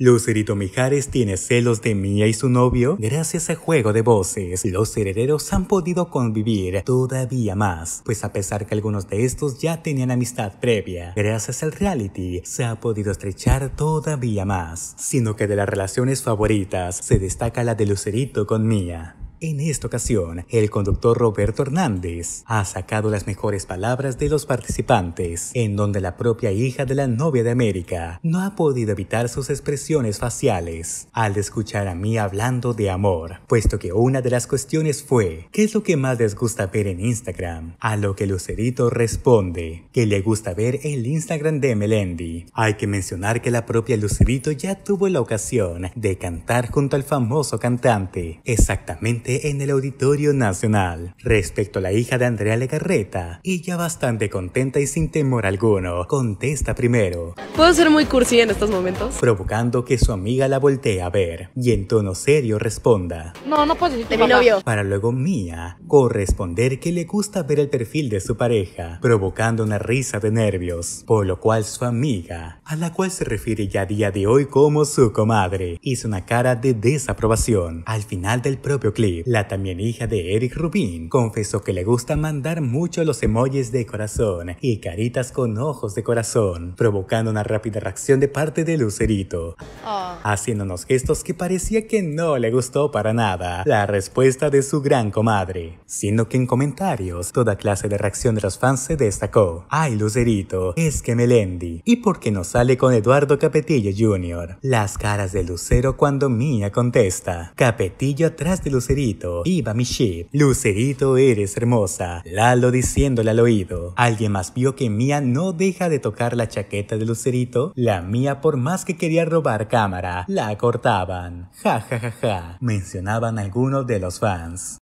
Lucerito Mijares tiene celos de Mía y su novio. Gracias a juego de voces, los herederos han podido convivir todavía más, pues a pesar que algunos de estos ya tenían amistad previa, gracias al reality se ha podido estrechar todavía más, sino que de las relaciones favoritas se destaca la de Lucerito con Mía. En esta ocasión, el conductor Roberto Hernández ha sacado las mejores palabras de los participantes, en donde la propia hija de la novia de América no ha podido evitar sus expresiones faciales al escuchar a mí hablando de amor, puesto que una de las cuestiones fue ¿qué es lo que más les gusta ver en Instagram? A lo que Lucerito responde que le gusta ver el Instagram de Melendi. Hay que mencionar que la propia Lucerito ya tuvo la ocasión de cantar junto al famoso cantante, exactamente en el Auditorio Nacional. Respecto a la hija de Andrea Legarreta, ella bastante contenta y sin temor alguno, contesta primero. ¿Puedo ser muy cursi en estos momentos? Provocando que su amiga la voltee a ver y en tono serio responda. No, no puedes decir de mi novio. Para luego Mía corresponder que le gusta ver el perfil de su pareja, provocando una risa de nervios, por lo cual su amiga, a la cual se refiere ya a día de hoy como su comadre, hizo una cara de desaprobación al final del propio clip la también hija de Eric Rubin, confesó que le gusta mandar mucho los emojis de corazón y caritas con ojos de corazón, provocando una rápida reacción de parte de Lucerito, ah. haciendo unos gestos que parecía que no le gustó para nada la respuesta de su gran comadre, siendo que en comentarios toda clase de reacción de los fans se destacó. Ay Lucerito, es que Melendi, ¿y por qué no sale con Eduardo Capetillo Jr.? Las caras de Lucero cuando Mía contesta, Capetillo atrás de Lucerito Iba mi ship. Lucerito, eres hermosa. Lalo diciéndole al oído. ¿Alguien más vio que Mía no deja de tocar la chaqueta de Lucerito? La Mía, por más que quería robar cámara, la cortaban. Ja ja ja ja. Mencionaban algunos de los fans.